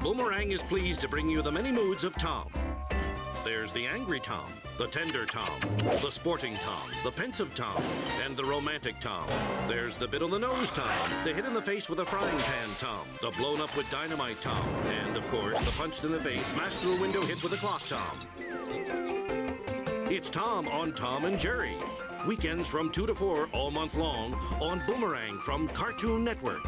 Boomerang is pleased to bring you the many moods of Tom. There's the angry Tom, the tender Tom, the sporting Tom, the pensive Tom, and the romantic Tom. There's the bit on the nose Tom, the hit in the face with a frying pan Tom, the blown up with dynamite Tom, and of course, the punched in the face, smashed through a window hit with a clock Tom. It's Tom on Tom and Jerry. Weekends from 2 to 4 all month long on Boomerang from Cartoon Network.